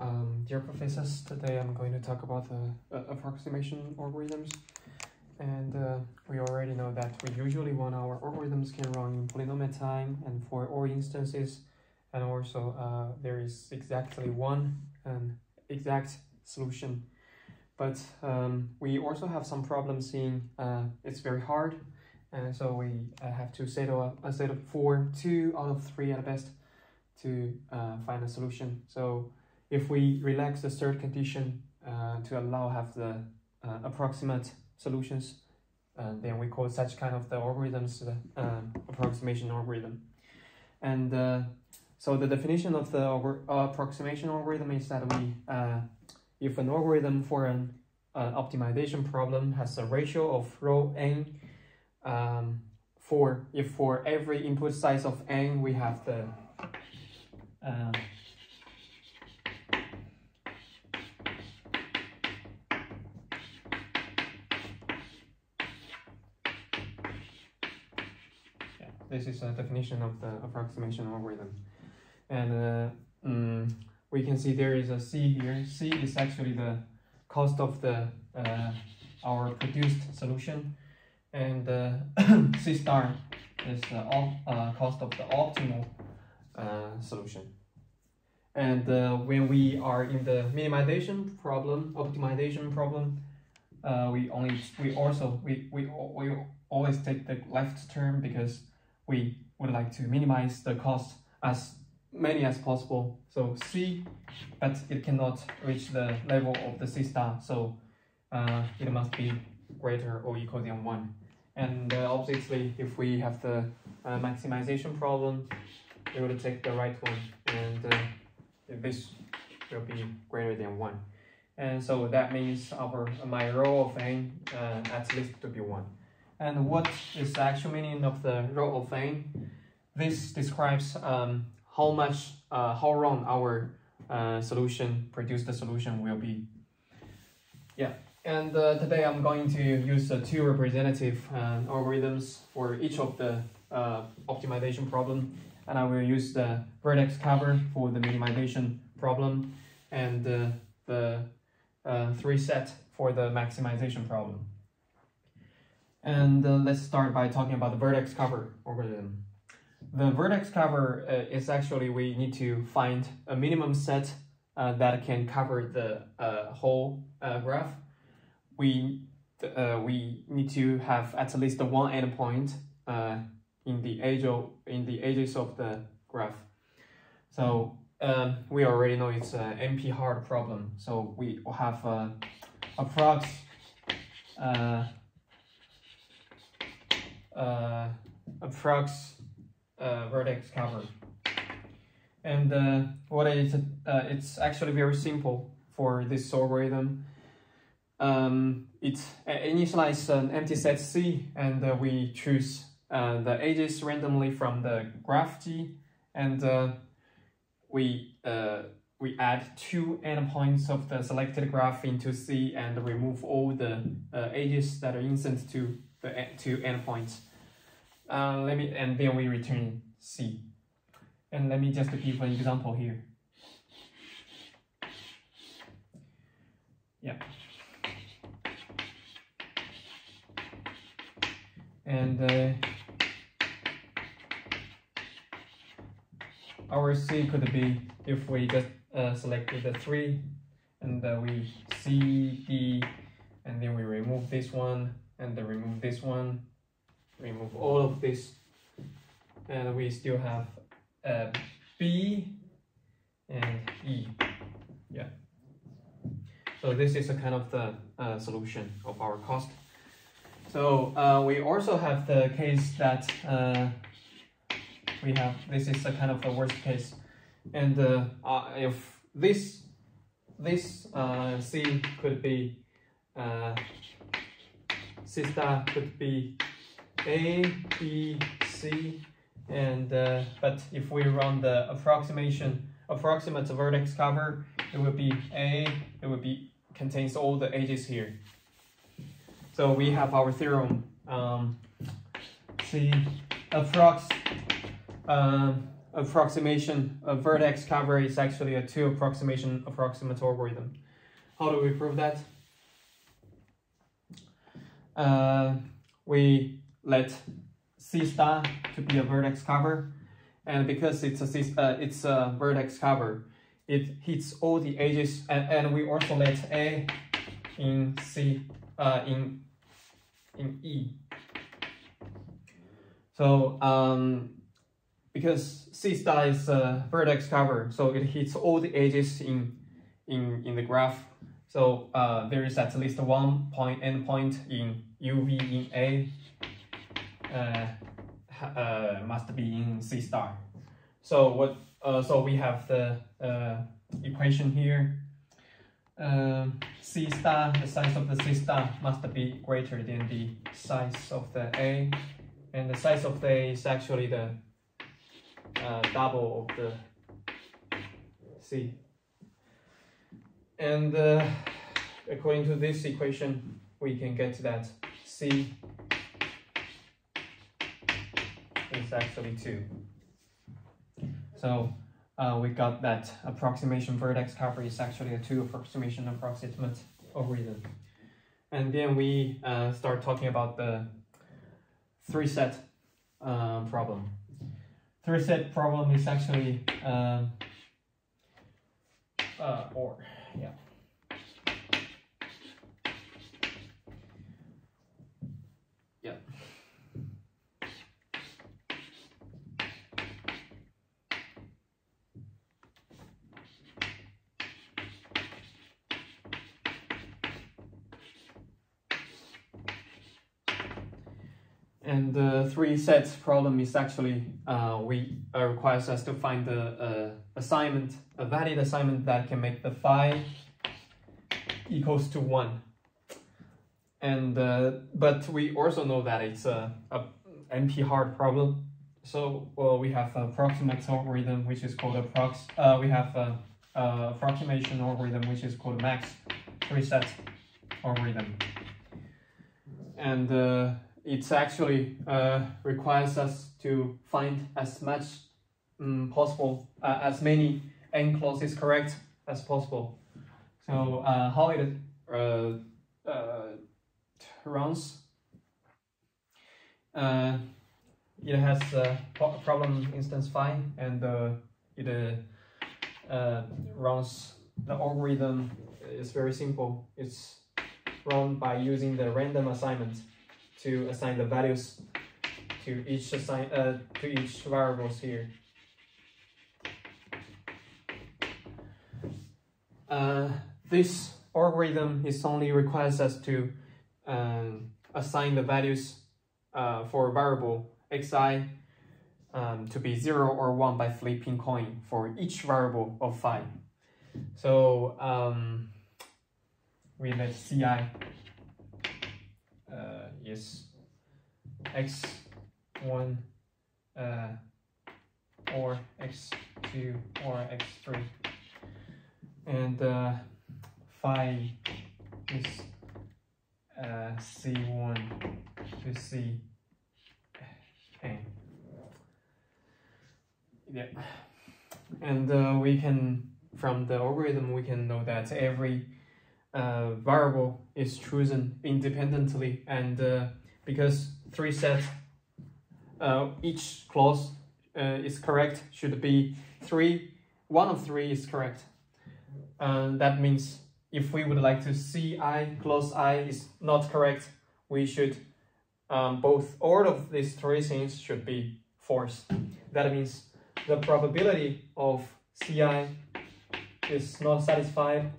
Um, dear professors, today I'm going to talk about the uh, approximation algorithms. And uh, we already know that we usually want our algorithms can run in polynomial time and for all instances. And also uh, there is exactly one um, exact solution. But um, we also have some problems seeing uh, it's very hard. And so we uh, have to settle a set of four, two out of three at best to uh, find a solution. So if we relax the third condition uh, to allow have the uh, approximate solutions, uh, then we call such kind of the algorithms the um, approximation algorithm. And uh, so the definition of the approximation algorithm is that we, uh, if an algorithm for an optimization problem has a ratio of rho n, um, for if for every input size of n we have the this is a definition of the approximation algorithm. And uh, um, we can see there is a C here. C is actually the cost of the uh, our produced solution. And uh, C star is the uh, cost of the optimal uh, solution. And when we are in the minimization problem, optimization problem, uh, we only we also we, we we always take the left term because we would like to minimize the cost as many as possible. So C, but it cannot reach the level of the C star. So uh, it must be greater or equal than one. And uh, obviously, if we have the uh, maximization problem, we will take the right one and uh, this will be greater than 1 and so that means our my rho of n uh, at least to be 1 and what is the actual meaning of the rho of n this describes um, how much uh, how long our uh, solution produced the solution will be. Yeah. And uh, today I'm going to use two representative uh, algorithms for each of the uh, optimization problem. And I will use the vertex cover for the minimization problem and uh, the three SAT for the maximization problem. And uh, let's start by talking about the vertex cover algorithm. The vertex cover uh, is actually we need to find a minimum set uh, that can cover the uh, whole graph. We we need to have at least the one endpoint in the edge of, in the edges of the graph. So um, we already know it's an NP hard problem. So we have uh, approx uh, uh, approx uh, vertex cover. And uh, what is it? Uh, it's actually very simple for this algorithm. Um, it initializes an empty set C and uh, we choose uh, the edges randomly from the graph G, and uh, we uh, we add two endpoints of the selected graph into C and remove all the uh, edges that are incident to the two endpoints. Uh, let me and then we return C. And let me just give an example here. Yeah. And uh, our C could be if we just uh, selected the three and uh, we C, D, and then we remove this one and then remove this one, remove all of this, and we still have uh, B and E. Yeah. So this is a kind of the uh, solution of our cost. So uh, we also have the case that uh, we have this is a kind of a worst case and uh, uh, if this this uh, C could be uh, C star could be A, B, C and uh, but if we run the approximation approximate vertex cover it would be A it would be contains all the edges here so we have our theorem um, approx um, approximation of vertex cover is actually a two approximation approximate algorithm. How do we prove that? Uh, we let C star to be a vertex cover, and because it's a uh, it's a vertex cover, it hits all the edges, and, and we also let A in C uh, in in E. So um, because C star is a vertex cover, so it hits all the edges in in in the graph. So uh, there is at least one point endpoint in UV in A must be in C star. So what? Uh, so we have the uh, equation here. Um, C star, the size of the C star must be greater than the size of the A, and the size of the A is actually the uh, double of the C. And uh, according to this equation, we can get that C is actually 2. So uh, we got that approximation vertex cover is actually a 2 approximation approximate algorithm. And then we uh, start talking about the three SAT uh, problem. Three SAT problem is actually, um, uh, or, yeah. Three SATs problem is actually uh, we uh, requires us to find the uh, assignment, a valid assignment that can make the phi equals to one. And uh, but we also know that it's a, a NP hard problem. So well, we have a approximate algorithm which is called approx. Uh, we have a, a approximation algorithm which is called max three SAT algorithm. And it actually uh, requires us to find as much um, possible, uh, as many n clauses correct as possible. So uh, how it uh, uh, runs, uh, it has a problem instance phi and it runs the algorithm is very simple. It's run by using the random assignment to assign the values to each assign uh, to each variables here. Uh, this algorithm is only requires us to um, assign the values uh, for variable xi um, to be 0 or 1 by flipping coin for each variable of phi. So um, we let ci is x1 uh, or x2 or x3 and uh, phi is uh, c1 to c n yeah. And uh, we can from the algorithm we can know that every uh, variable is chosen independently and uh, because three SATs uh, each clause uh, is correct should be three one of three is correct. Uh, that means if we would like to see i clause i is not correct we should um, both all of these three things should be false that means the probability of ci is not satisfied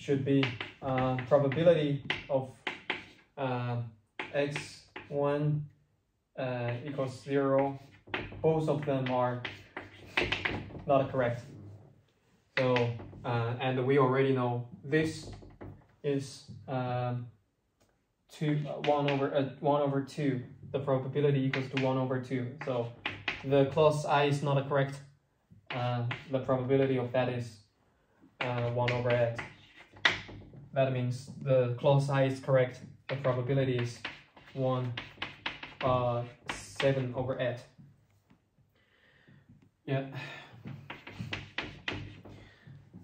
should be uh, probability of uh, x1 uh, equals 0. Both of them are not correct. So, uh, and we already know this is um, two, uh, 1 over uh, 1 over 2. The probability equals to 1 over 2. So the clause i is not correct. the probability of that is 1 over x that means the clause i is correct, the probability is 1 uh, 7 over 8. Yeah.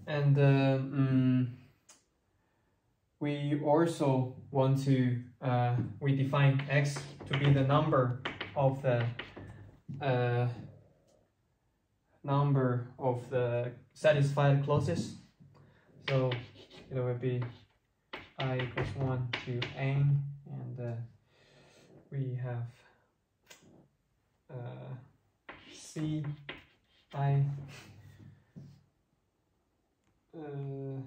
And uh, um, we also want to, uh, we define x to be the number of the uh, number of the satisfied clauses. So it will be i equals 1 to n and uh, we have uh, c i uh,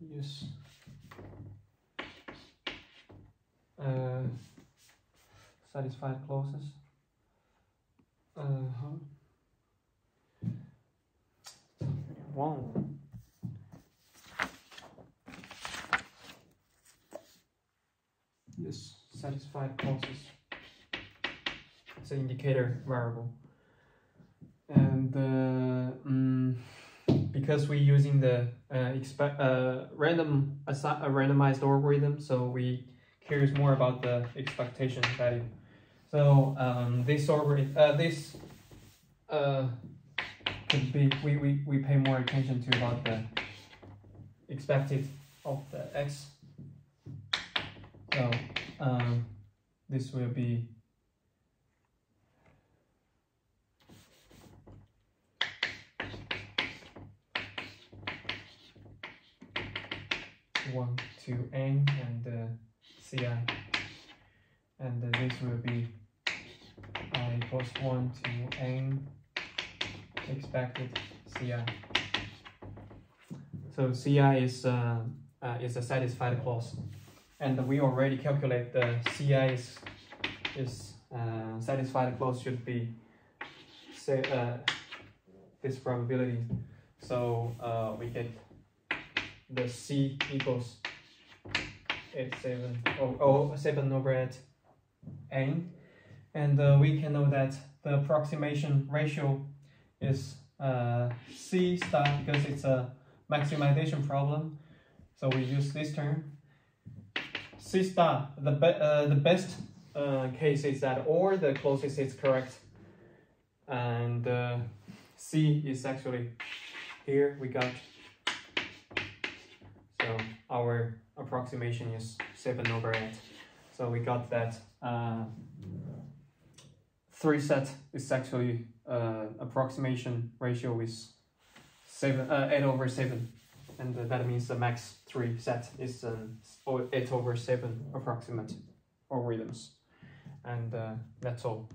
use uh, satisfied clauses. It's an indicator variable. And uh, mm, because we're using the uh, expect uh, random a randomized algorithm, so we cares more about the expectation value. So um, this algorithm, uh, this uh, could be we, we, we pay more attention to about the expected of the x. So um, this will be one to n and uh, ci and uh, this will be i equals 1 to n expected ci so ci is uh, uh, is a satisfied clause. And we already calculate the ci is, is uh, satisfied clause should be say uh, this probability. So we get the C equals 8, 7, oh, oh, 7 over 8 n. And uh, we can know that the approximation ratio is uh, C star because it's a maximization problem. So we use this term. C star, the, be uh, the best uh, case is that or the clauses is correct. And uh, C is actually here we got approximation is 7 over 8. So we got that uh, 3 SAT is actually uh, approximation ratio is seven, uh, 8 over 7. And that means the max 3 SAT is um, 8 over 7 approximate algorithms. And uh, that's all.